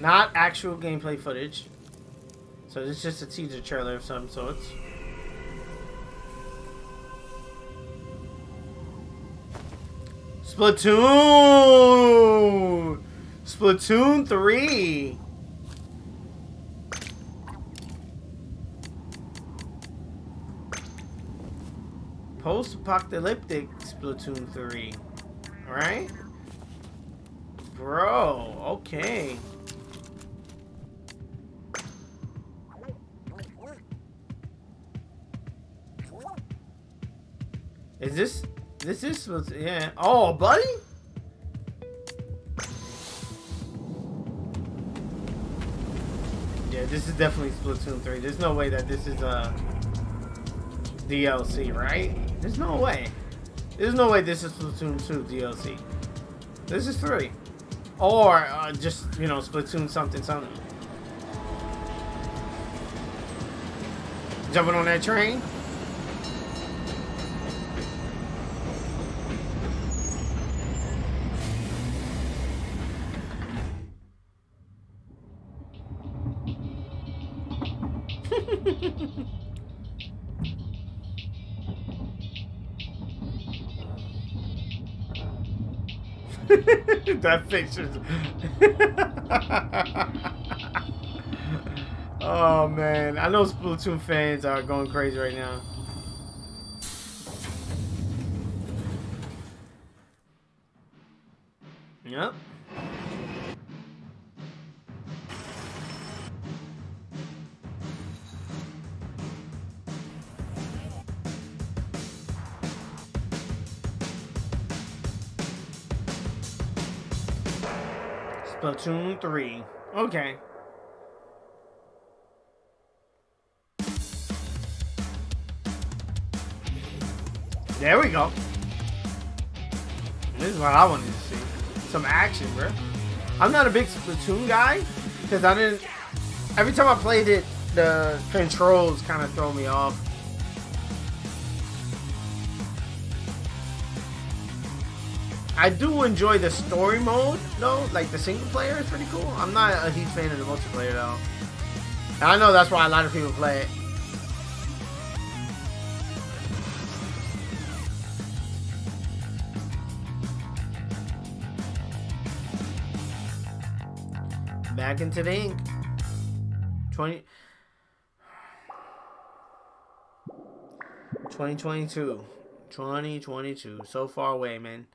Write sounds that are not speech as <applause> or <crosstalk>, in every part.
Not actual gameplay footage. So is just a teaser trailer of some sorts. Splatoon! Splatoon 3! Post-apocalyptic Splatoon 3. Alright? Bro, okay. Is this this is yeah. Oh, buddy. Yeah, this is definitely Splatoon 3. There's no way that this is a uh, DLC, right? There's no way. There's no way this is Splatoon 2 DLC. This is 3. Or uh, just, you know, Splatoon something something. Jumping on that train? <laughs> that picture. <laughs> oh man, I know Splatoon fans are going crazy right now. Yep. Splatoon 3. Okay. There we go. This is what I wanted to see. Some action, bro. I'm not a big Splatoon guy because I didn't. Every time I played it, the controls kind of throw me off. I do enjoy the story mode, though. Like, the single player is pretty cool. I'm not a huge fan of the multiplayer, though. And I know that's why a lot of people play it. Back into the ink. 20... 2022. 2022. So far away, man.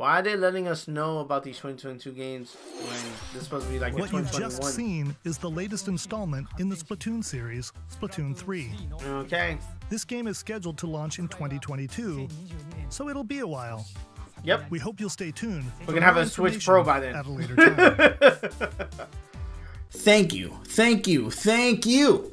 Why are they letting us know about these 2022 games when this is supposed to be like what you've just seen is the latest installment in the Splatoon series, Splatoon 3. Okay. This game is scheduled to launch in 2022, so it'll be a while. Yep. We hope you'll stay tuned. We're gonna have a Switch Pro by then. At a later <laughs> time. Thank you, thank you, thank you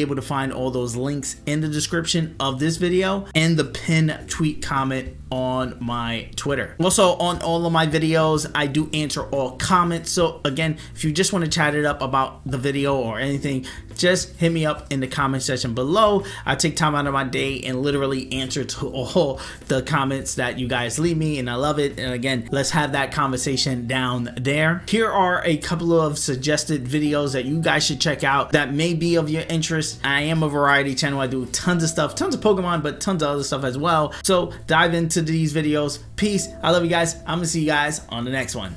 able to find all those links in the description of this video and the pin tweet comment on my Twitter. Also, on all of my videos, I do answer all comments. So again, if you just want to chat it up about the video or anything, just hit me up in the comment section below. I take time out of my day and literally answer to <laughs> all the comments that you guys leave me and I love it. And again, let's have that conversation down there. Here are a couple of suggested videos that you guys should check out that may be of your interest. I am a variety channel. I do tons of stuff, tons of Pokemon, but tons of other stuff as well. So dive into these videos. Peace. I love you guys. I'm gonna see you guys on the next one.